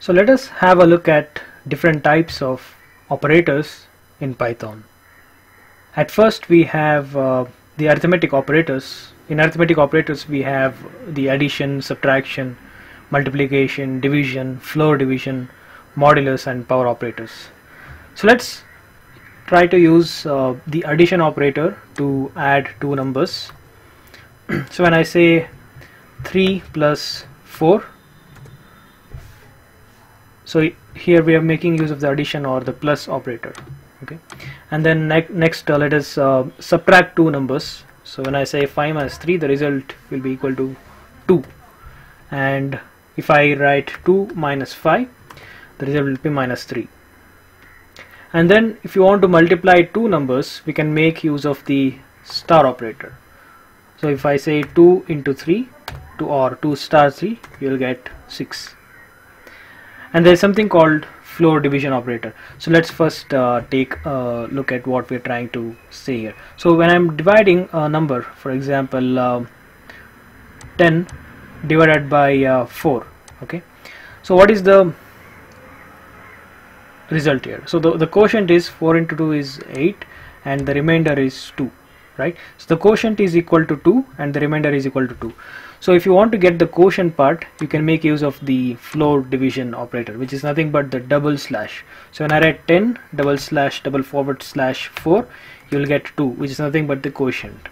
So let us have a look at different types of operators in Python. At first we have uh, the arithmetic operators. In arithmetic operators we have the addition, subtraction, multiplication, division, floor division, modulus and power operators. So let's try to use uh, the addition operator to add two numbers. so when I say 3 plus 4 so here we are making use of the addition or the plus operator okay? And then ne next uh, let us uh, subtract two numbers. So when I say 5 minus 3 the result will be equal to 2 and if I write 2 minus 5 the result will be minus 3 and then if you want to multiply two numbers we can make use of the star operator. So if I say 2 into 3 2 or 2 star 3 you will get 6 and there is something called floor division operator. So let's first uh, take a look at what we're trying to say here. So when I'm dividing a number for example uh, 10 divided by uh, 4 okay? So what is the result here? So the, the quotient is 4 into 2 is 8 and the remainder is 2 right? So the quotient is equal to 2 and the remainder is equal to 2 so if you want to get the quotient part you can make use of the floor division operator which is nothing but the double slash. So when I write 10 double slash double forward slash 4 you will get 2 which is nothing but the quotient.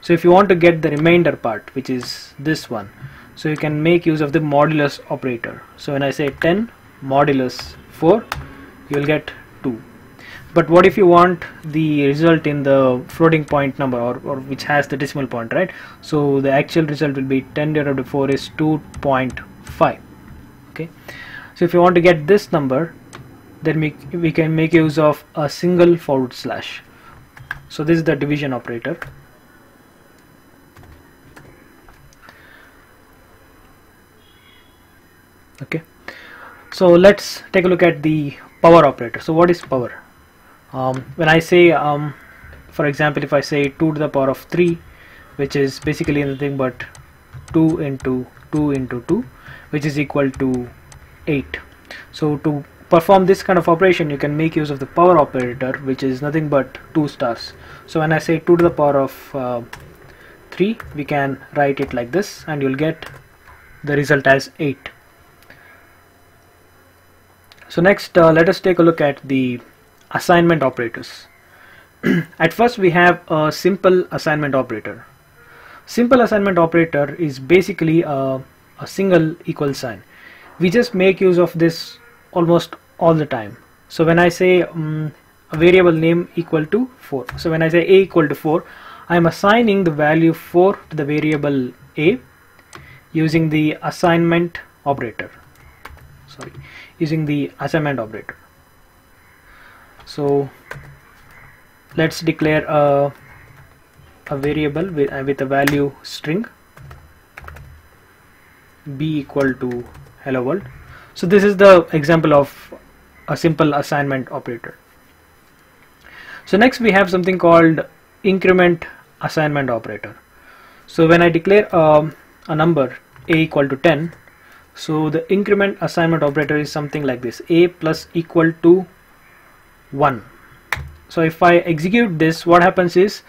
So if you want to get the remainder part which is this one so you can make use of the modulus operator. So when I say 10 modulus 4 you will get 2 but what if you want the result in the floating point number or, or which has the decimal point right? So the actual result will be 10 divided by 4 is 2.5 okay? So if you want to get this number then we, we can make use of a single forward slash. So this is the division operator. Okay? So let's take a look at the power operator. So what is power um, when I say um, for example if I say 2 to the power of 3 which is basically nothing but 2 into 2 into 2 which is equal to 8 so to perform this kind of operation you can make use of the power operator which is nothing but 2 stars. So when I say 2 to the power of uh, 3 we can write it like this and you'll get the result as 8 so next uh, let us take a look at the assignment operators. At first we have a simple assignment operator. Simple assignment operator is basically a, a single equal sign. We just make use of this almost all the time. So when I say um, a variable name equal to 4, so when I say a equal to 4, I am assigning the value 4 to the variable a using the assignment operator. Sorry, using the assignment operator so let's declare a, a variable with, uh, with a value string. B equal to hello world. So this is the example of a simple assignment operator. So next we have something called increment assignment operator. So when I declare um, a number a equal to 10 so the increment assignment operator is something like this. A plus equal to 1 so if I execute this what happens is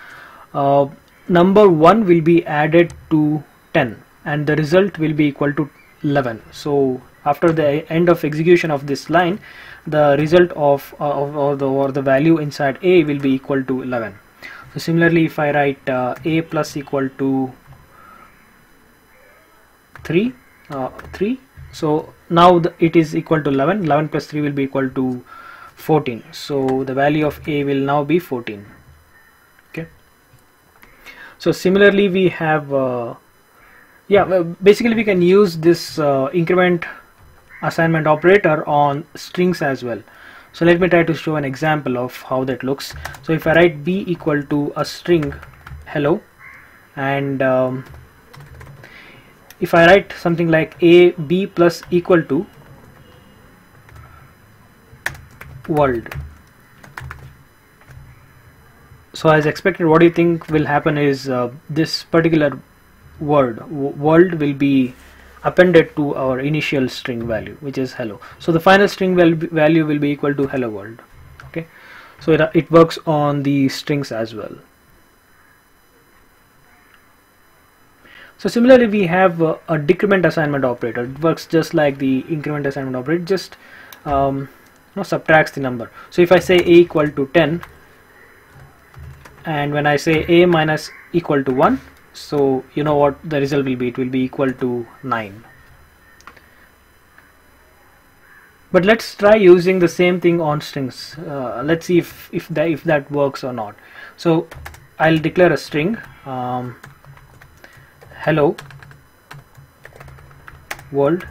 uh, number 1 will be added to 10 and the result will be equal to 11 so after the end of execution of this line the result of, uh, of or, the, or the value inside a will be equal to 11 so similarly if I write uh, a plus equal to 3 uh, 3 so now the, it is equal to 11 11 plus 3 will be equal to 14 so the value of a will now be 14 okay. So similarly we have uh, yeah basically we can use this uh, increment assignment operator on strings as well. So let me try to show an example of how that looks. So if I write b equal to a string hello and um, if I write something like a b plus equal to world. So as expected what do you think will happen is uh, this particular word world will be appended to our initial string value which is hello. So the final string val value will be equal to hello world okay? So it, it works on the strings as well. So similarly we have uh, a decrement assignment operator. It works just like the increment assignment operator. Just um, know, subtracts the number. So if I say a equal to 10 and when I say a minus equal to 1 so you know what the result will be? It will be equal to 9 but let's try using the same thing on strings. Uh, let's see if if that if that works or not. So I'll declare a string. Um, hello. World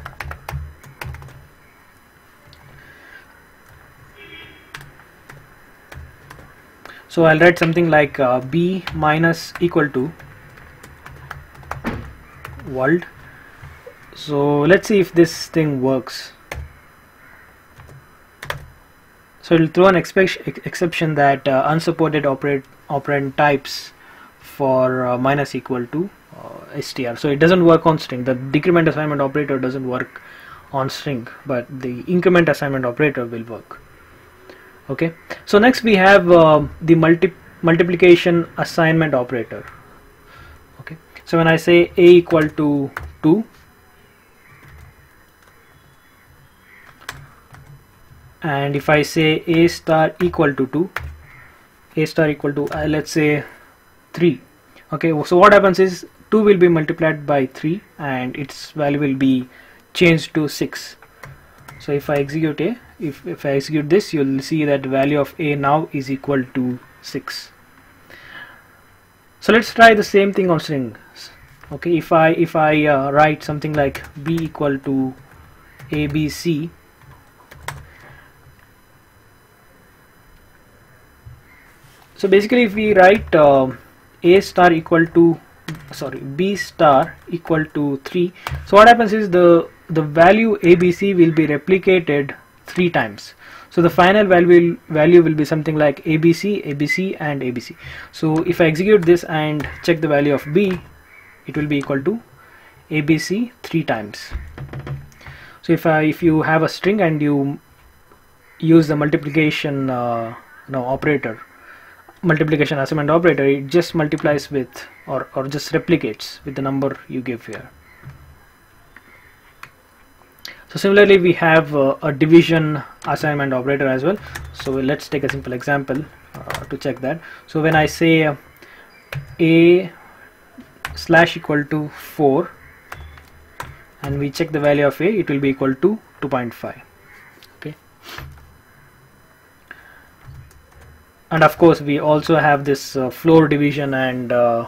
so I'll write something like uh, b minus equal to world. So let's see if this thing works. So it'll throw an exception that uh, unsupported operate operand types for uh, minus equal to uh, str so it doesn't work on string. The decrement assignment operator doesn't work on string but the increment assignment operator will work okay. So next we have uh, the multi multiplication assignment operator. Okay. So when I say a equal to 2 and if I say a star equal to 2 a star equal to uh, let's say 3 okay. So what happens is 2 will be multiplied by 3 and its value will be changed to 6 so if I execute a if, if I execute this you'll see that the value of a now is equal to 6 so let's try the same thing on strings okay if I if I uh, write something like b equal to abc so basically if we write uh, a star equal to sorry b star equal to 3 so what happens is the the value abc will be replicated three times. So the final value value will be something like abc abc and abc so if I execute this and check the value of b it will be equal to abc three times. So if I if you have a string and you use the multiplication uh, no operator multiplication assignment operator it just multiplies with or, or just replicates with the number you give here so similarly we have uh, a division assignment operator as well. So let's take a simple example uh, to check that. So when I say uh, a slash equal to 4 and we check the value of a it will be equal to 2.5 okay. And of course we also have this uh, floor division and uh,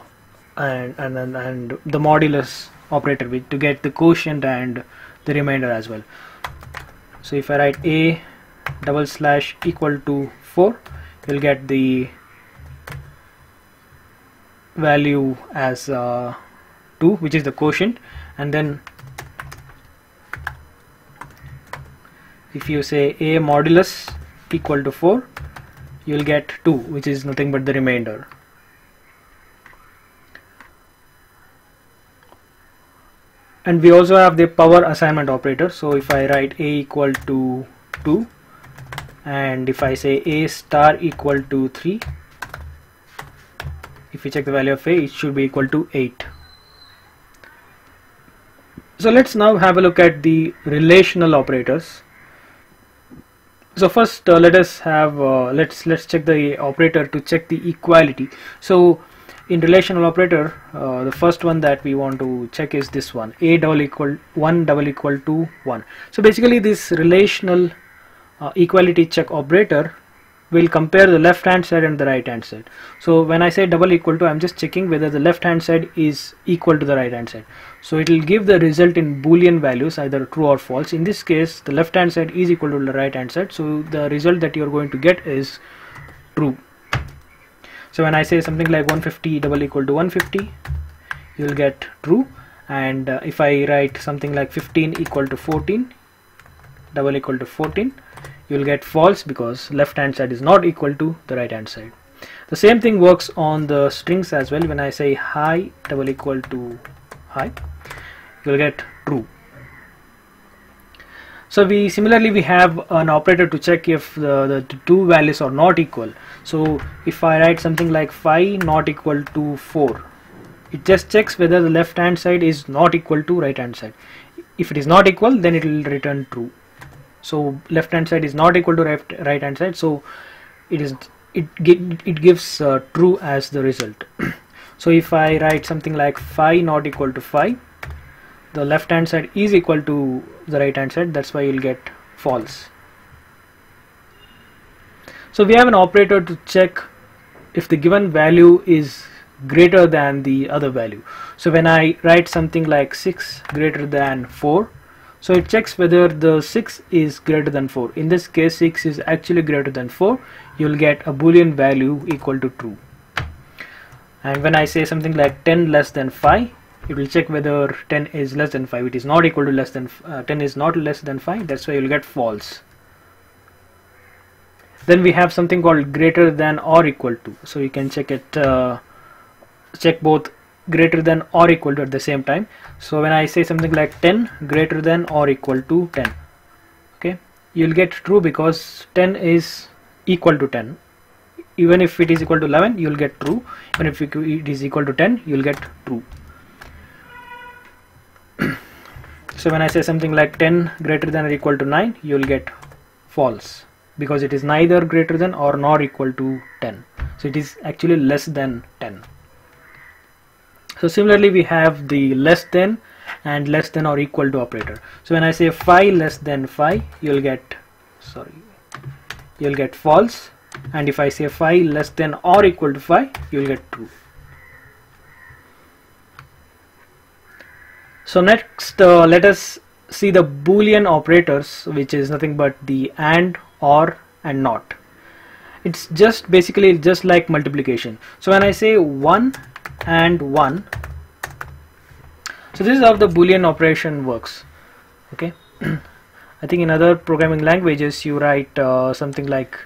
and, and and and the modulus operator to get the quotient and the remainder as well. So if I write a double slash equal to 4 you'll get the value as uh, 2 which is the quotient. And then if you say a modulus equal to 4 you'll get 2 which is nothing but the remainder and we also have the power assignment operator. So if I write a equal to 2 and if I say a star equal to 3 if we check the value of a it should be equal to 8 so let's now have a look at the relational operators. So first uh, let us have uh, let's let's check the operator to check the equality. So in relational operator uh, the first one that we want to check is this one. A double equal 1 double equal to 1 so basically this relational uh, equality check operator will compare the left hand side and the right hand side. So when I say double equal to I'm just checking whether the left hand side is equal to the right hand side. So it will give the result in boolean values either true or false. In this case the left hand side is equal to the right hand side. So the result that you're going to get is true so when I say something like 150 double equal to 150 you will get true. And uh, if I write something like 15 equal to 14 double equal to 14 you will get false because left hand side is not equal to the right hand side. The same thing works on the strings as well. When I say high double equal to high you will get true so we similarly we have an operator to check if the, the two values are not equal. So if I write something like 5 not equal to 4 it just checks whether the left hand side is not equal to right hand side. If it is not equal then it will return true. So left hand side is not equal to right, right hand side. So it is it it gives uh, true as the result. So if I write something like 5 not equal to 5 the left hand side is equal to the right hand side that's why you'll get false. So we have an operator to check if the given value is greater than the other value. So when I write something like 6 greater than 4 so it checks whether the 6 is greater than 4 in this case 6 is actually greater than 4 you'll get a boolean value equal to true and when I say something like 10 less than 5 it will check whether 10 is less than 5 it is not equal to less than uh, 10 is not less than 5 that's why you'll get false. Then we have something called greater than or equal to. So you can check it uh, check both greater than or equal to at the same time. So when I say something like 10 greater than or equal to 10 okay? You'll get true because 10 is equal to 10 even if it is equal to 11 you'll get true. And if it is equal to 10 you'll get true so when I say something like 10 greater than or equal to 9 you'll get false. Because it is neither greater than or nor equal to 10 so it is actually less than 10 so similarly we have the less than and less than or equal to operator. So when I say 5 less than 5 you'll get sorry you'll get false. And if I say 5 less than or equal to 5 you'll get true so next uh, let us see the boolean operators which is nothing but the and or and not. It's just basically just like multiplication. So when I say 1 and 1 so this is how the boolean operation works okay? I think in other programming languages you write uh, something like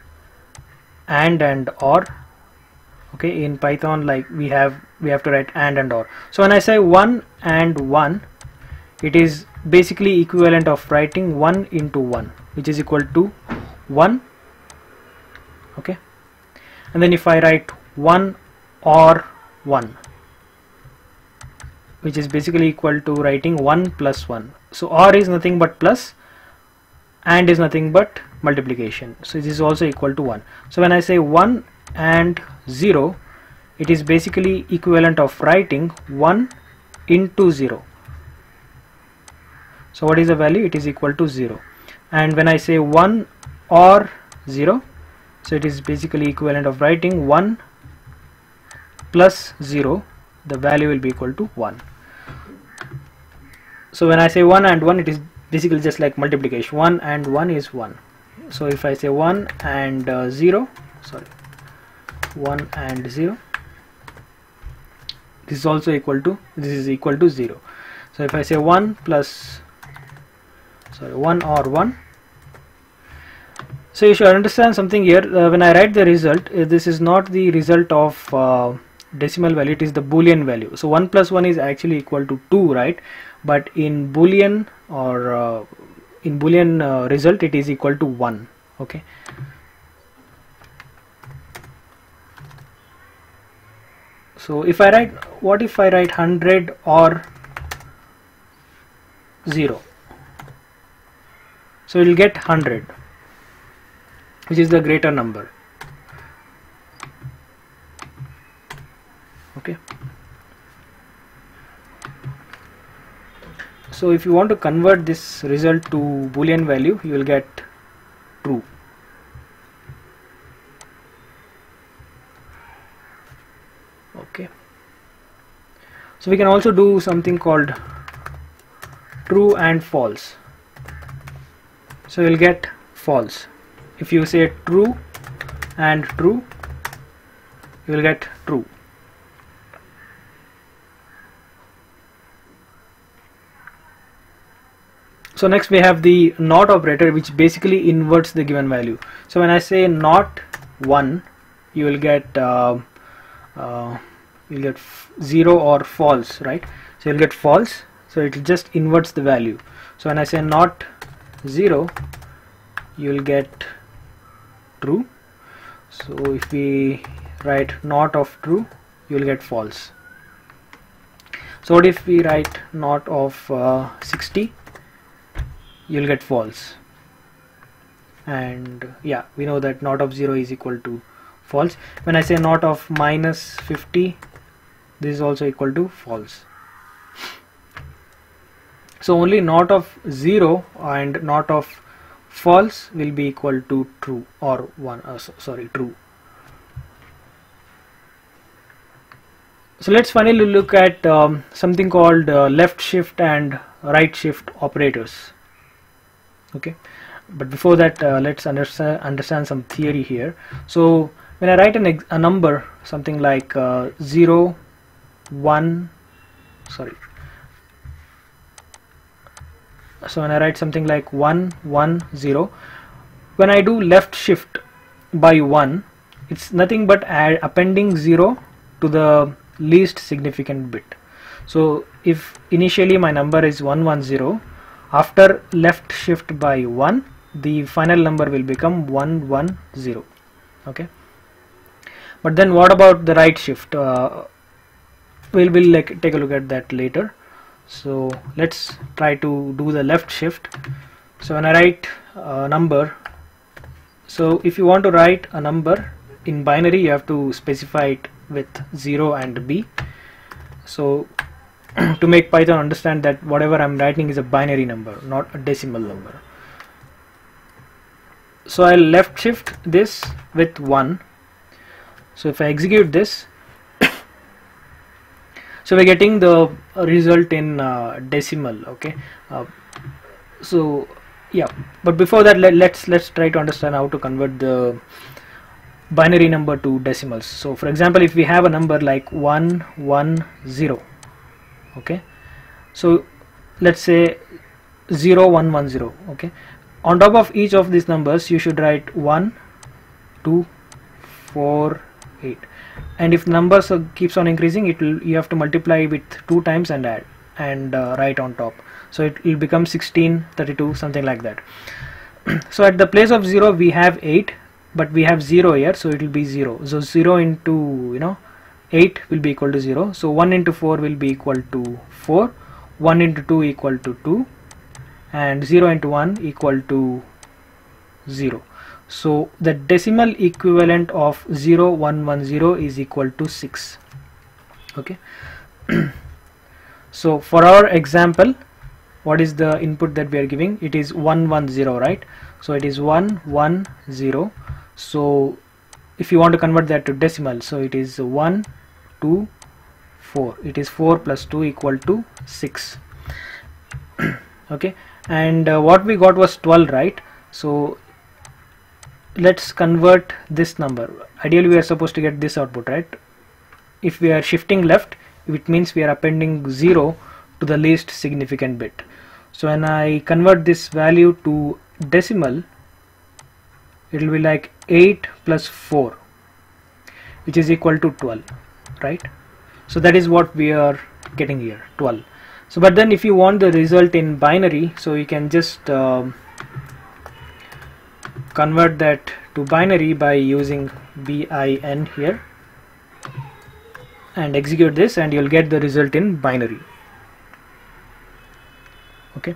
and and or okay? In Python like we have we have to write and and or. So when I say 1 and 1 it is basically equivalent of writing 1 into 1 which is equal to 1 okay? And then if I write 1 or 1 which is basically equal to writing 1 plus 1 so or is nothing but plus and is nothing but multiplication. So this is also equal to 1 so when I say 1 and 0 it is basically equivalent of writing 1 into 0 so what is the value? It is equal to 0 and when I say 1 or 0 so it is basically equivalent of writing 1 plus 0 the value will be equal to 1 so when I say 1 and 1 it is basically just like multiplication. 1 and 1 is 1 so if I say 1 and uh, 0 sorry 1 and 0 this is also equal to this is equal to 0 so if I say 1 plus sorry 1 or 1 so you should understand something here uh, when I write the result uh, this is not the result of uh, decimal value it is the boolean value. So 1 plus 1 is actually equal to 2 right? But in boolean or uh, in boolean uh, result it is equal to 1 okay? So if I write what if I write 100 or 0 so will get 100 which is the greater number. Okay. So if you want to convert this result to boolean value you will get true. Okay. So we can also do something called true and false so you'll get false. If you say true and true you will get true. So next we have the not operator which basically inverts the given value. So when I say not 1 you will get uh, uh, you'll get 0 or false right? So you'll get false. So it just inverts the value. So when I say not 0 you will get true. So if we write not of true you will get false. So what if we write not of uh, 60 you'll get false. And yeah we know that not of 0 is equal to false. When I say not of minus 50 this is also equal to false so only not of 0 and not of false will be equal to true or 1 uh, so, sorry true. So let's finally look at um, something called uh, left shift and right shift operators. Okay. But before that uh, let's understand understand some theory here. So when I write an a number something like uh, 0 1 sorry so when I write something like 1 1 0 when I do left shift by 1 it's nothing but add appending 0 to the least significant bit. So if initially my number is 110 after left shift by 1 the final number will become 110 okay? But then what about the right shift? Uh, we'll, like take a look at that later so let's try to do the left shift. So when I write a number so if you want to write a number in binary you have to specify it with 0 and b. So to make Python understand that whatever I'm writing is a binary number not a decimal number. So I'll left shift this with 1 so if I execute this so we're getting the result in uh, decimal okay? Uh, so yeah. But before that let, let's let's try to understand how to convert the binary number to decimals. So for example if we have a number like 110 okay? So let's say 0110 okay? On top of each of these numbers you should write 1 2 4 8 and if numbers keeps on increasing it will you have to multiply with two times and add and uh, write on top. So it will become 16 32 something like that. So at the place of 0 we have 8 but we have 0 here so it will be 0 so 0 into you know 8 will be equal to 0 so 1 into 4 will be equal to 4 1 into 2 equal to 2 and 0 into 1 equal to 0 so the decimal equivalent of 0110 is equal to 6 okay? So for our example what is the input that we are giving? It is 110 right? So it is 110 so if you want to convert that to decimal so it is 1 2 4 it is 4 plus 2 equal to 6 okay? And uh, what we got was 12 right? So let's convert this number. Ideally we are supposed to get this output right? If we are shifting left it means we are appending 0 to the least significant bit. So when I convert this value to decimal it will be like 8 plus 4 which is equal to 12 right? So that is what we are getting here 12 so but then if you want the result in binary so you can just um, convert that to binary by using bin here and execute this and you'll get the result in binary. Okay.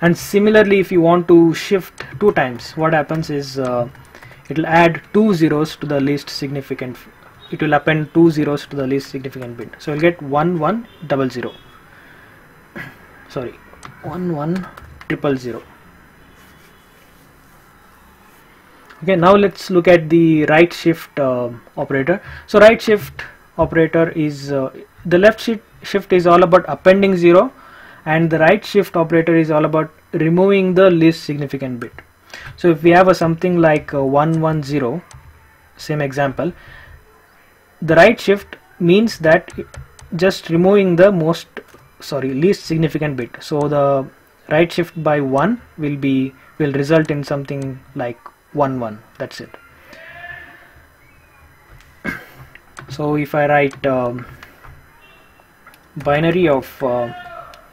And similarly if you want to shift two times what happens is uh, it will add two zeros to the least significant it will append two zeros to the least significant bit. So you'll get one one double zero. Sorry. One one. Triple zero okay now let's look at the right shift uh, operator. So right shift operator is uh, the left shift shift is all about appending 0 and the right shift operator is all about removing the least significant bit. So if we have a something like uh, 110 same example the right shift means that just removing the most sorry least significant bit. So the right shift by 1 will be will result in something like 1 1 that's it. So if I write um, binary of uh,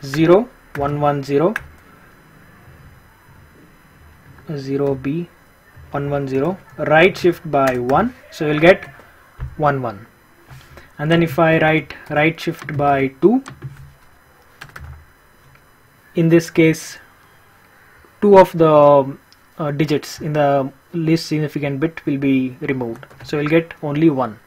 0 1 1 0 0 B 1 1 0 right shift by 1 so you'll get 1 1 and then if I write right shift by 2 in this case two of the uh, digits in the least significant bit will be removed. So we'll get only one